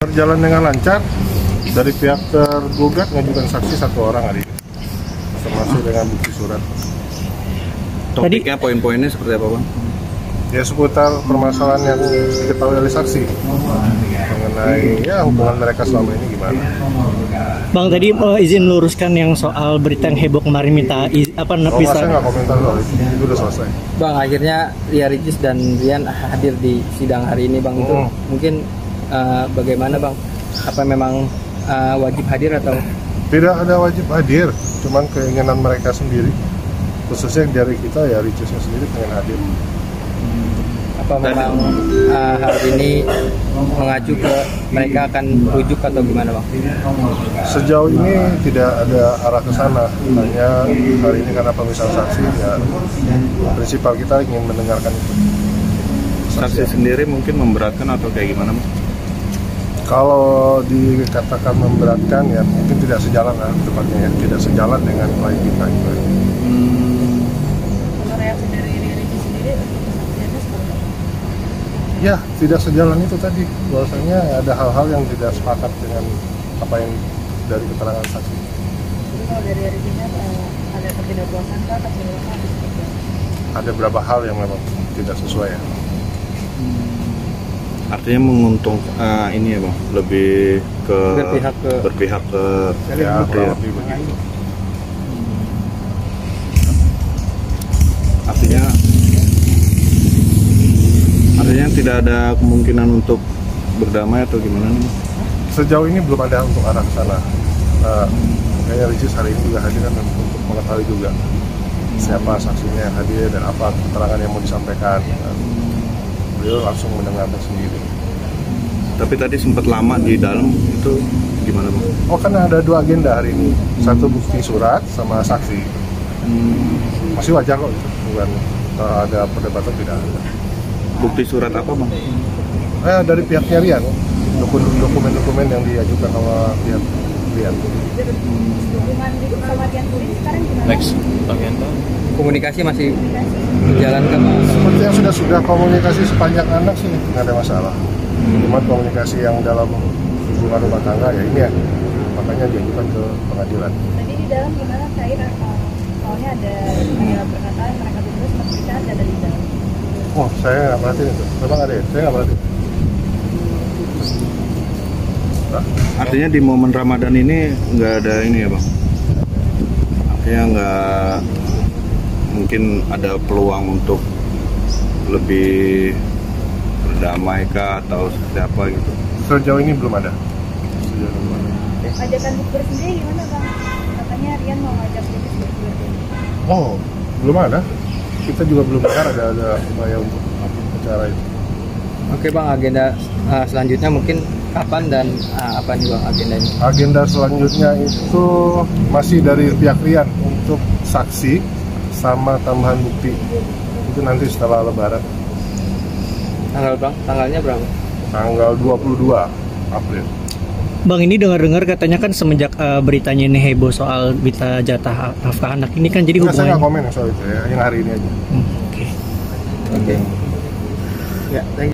Berjalan dengan lancar dari pihak tergugat mengajukan saksi satu orang hari ini, termasuk dengan bukti surat. Topiknya poin-poinnya seperti apa bang? Ya seputar permasalahan yang diketahui oleh saksi mengenai ya hubungan mereka selama ini gimana. Bang tadi eh, izin luruskan yang soal berita yang heboh kemarin minta iz- apa Oh, bisa saya nggak komentar soal itu, itu udah selesai. Bang, akhirnya Ria Ricis dan Rian hadir di sidang hari ini, Bang. Itu Hmm. mungkin eh, bagaimana, Bang? Apa memang eh, wajib hadir atau Tidak ada wajib hadir, cuman keinginan mereka sendiri. Khususnya dari kita ya Ricisnya sendiri pengen hadir. apa memang eh, hal ini mengacu ke mereka akan rujuk atau gimana, Bang? Sejauh ini tidak ada arah ke sana. Hanya hari ini karena pemeriksaan saksi ya prinsipal kita ingin mendengarkan itu. Saksi sendiri mungkin memberatkan atau kayak gimana bang? Kalau dikatakan memberatkan ya mungkin tidak sejalan lah tepatnya ya, tidak sejalan dengan klien kita gitu. Kalau reaksi dari Riri sendiri untuk kesaksiannya seperti apa? Ya, tidak sejalan itu tadi. Bahwasanya ada hal-hal yang tidak sepakat dengan apa yang dari keterangan saksi. Jadi kalau dari Ririnya eh, ada ketidakpuasan atau apa? Ada beberapa hal yang memang tidak sesuai ya. Artinya menguntung eh, ini ya bang, lebih ke Berpihak ke- berpihak ke Ya, lebih begitu. artinya artinya tidak ada kemungkinan untuk berdamai atau gimana nih? Sejauh ini belum ada untuk arah ke sana. Uh, kayaknya Ricis hari ini juga hadir kan untuk mengetahui juga siapa saksinya yang hadir dan apa keterangan yang mau disampaikan. Dan beliau langsung mendengarkan sendiri. Tapi tadi sempat lama di dalam itu gimana bang? Oh karena ada dua agenda hari ini, satu bukti surat sama saksi. Masih wajar kok itu, bukan uh, ada perdebatan tidak ada. Bukti surat apa bang? Eh, dari pihaknya Rian, dokun- dokumen-dokumen yang diajukan sama pihak Rian. Hubungan di sama Dian sendiri sekarang gimana? Next. Komunikasi masih berjalan ke Bang? Seperti yang sudah sudah komunikasi sepanjang anak sih nggak ada masalah. Cuma komunikasi yang dalam hubungan rumah tangga ya ini ya makanya diajukan ke pengadilan. Tadi di dalam gimana cair atau soalnya ada ya perkataan mereka berdua sempat bercanda dari dalam. Oh saya nggak perhatiin itu. Memang ada ya? Saya nggak perhatiin. Nah, Artinya di momen Ramadan ini nggak ada ini ya bang? Artinya nggak mungkin ada peluang untuk lebih berdamai kah atau seperti apa gitu? sejauh ini belum ada. Sejauh ini belum ada. Ajakan bukber sendiri gimana bang? Katanya Rian mau ngajak bukber. Oh belum ada. Kita juga belum dengar ada ada upaya untuk bicara itu. Oke, Bang. Agenda eh, selanjutnya mungkin kapan dan eh, apa nih, Bang, agendanya? Agenda selanjutnya itu masih dari pihak Rian untuk saksi sama tambahan bukti. Itu nanti setelah Lebaran, Tanggal, Bang? Tanggalnya berapa? tanggal 22 April. Bang ini dengar-dengar katanya kan semenjak eh, beritanya ini heboh soal berita jatah nafkah anak ini kan jadi Nggak, saya nggak komen soal itu ya, yang hari ini aja. Hmm, oke Oke. Ya, thank you.